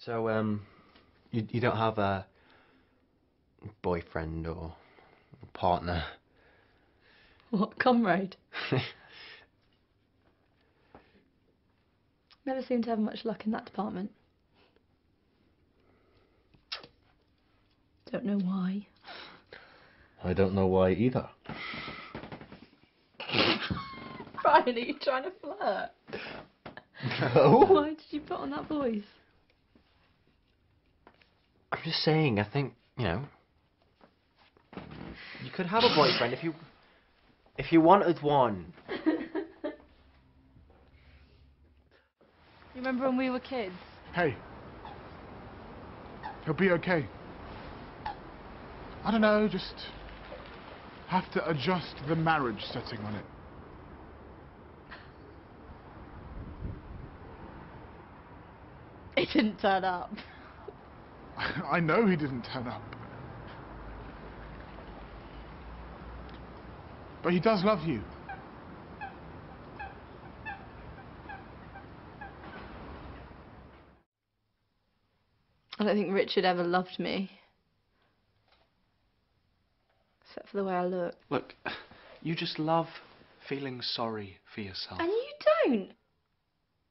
So, um, you you don't have a boyfriend or partner? What, comrade? Never seem to have much luck in that department. Don't know why. I don't know why either. Brian, are you trying to flirt? No. Why did you put on that voice? I'm just saying. I think you know. You could have a boyfriend if you if you wanted one. You remember when we were kids? Hey. He'll be okay. I don't know, just have to adjust the marriage setting on it. It didn't turn up. I know he didn't turn up. But he does love you. I don't think Richard ever loved me. Except for the way I look. Look, you just love feeling sorry for yourself. And you don't.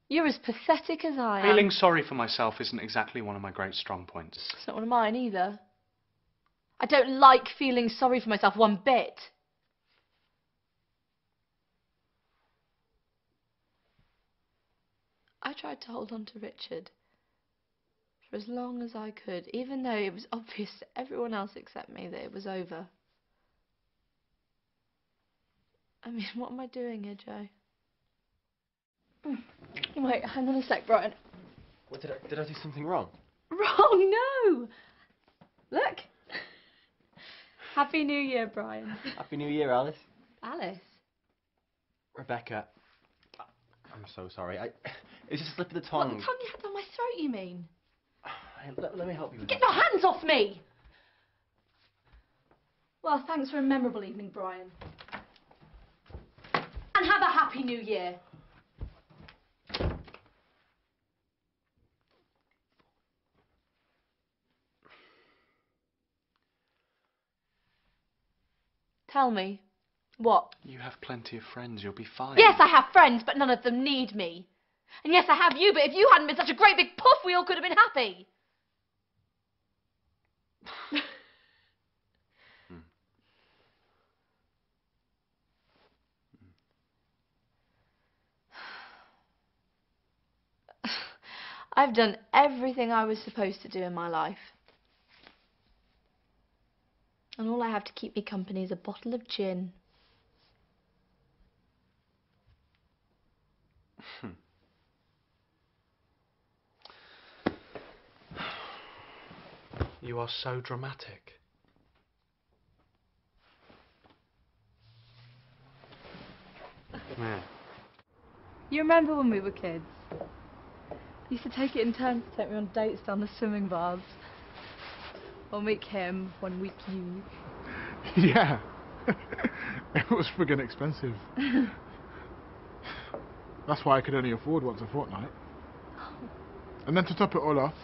You're as pathetic as I am. Feeling sorry for myself isn't exactly one of my great strong points. It's not one of mine either. I don't like feeling sorry for myself one bit. I tried to hold on to Richard for as long as I could, even though it was obvious to everyone else except me that it was over. I mean, what am I doing here, Joe? Wait, hang on a sec, Brian. What did I did I do something wrong? Wrong, no! Look! Happy New Year, Brian. Happy New Year, Alice. Alice. Rebecca. I'm so sorry. I it's just a slip of the What, tongue. the tongue you had down my throat, you mean? Let, let me help you with Get your hands off me! Well, thanks for a memorable evening, Brian. And have a happy new year. Tell me. What? You have plenty of friends, you'll be fine. Yes, I have friends, but none of them need me. And yes, I have you, but if you hadn't been such a great big puff, we all could have been happy. Hmm. I've done everything I was supposed to do in my life. And all I have to keep me company is a bottle of gin. Hmm. You are so dramatic. Yeah. You remember when we were kids? You used to take it in turns to take me on dates down the swimming baths. One make him, one week you. Yeah. it was friggin' expensive. That's why I could only afford once a fortnight. And then to top it all off,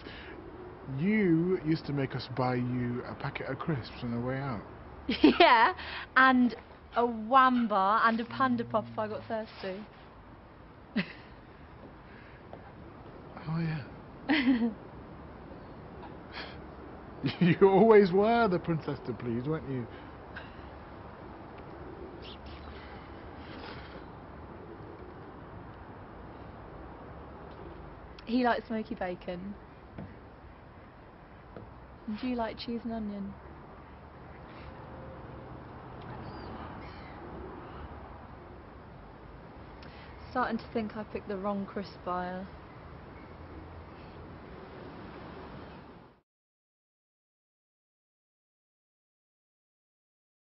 you used to make us buy you a packet of crisps on the way out. yeah, and a wham bar and a panda pop if I got thirsty. Oh yeah. you always were the princess to please, weren't you? He likes smoky bacon. Do you like cheese and onion. Starting to think I picked the wrong crisp buyer.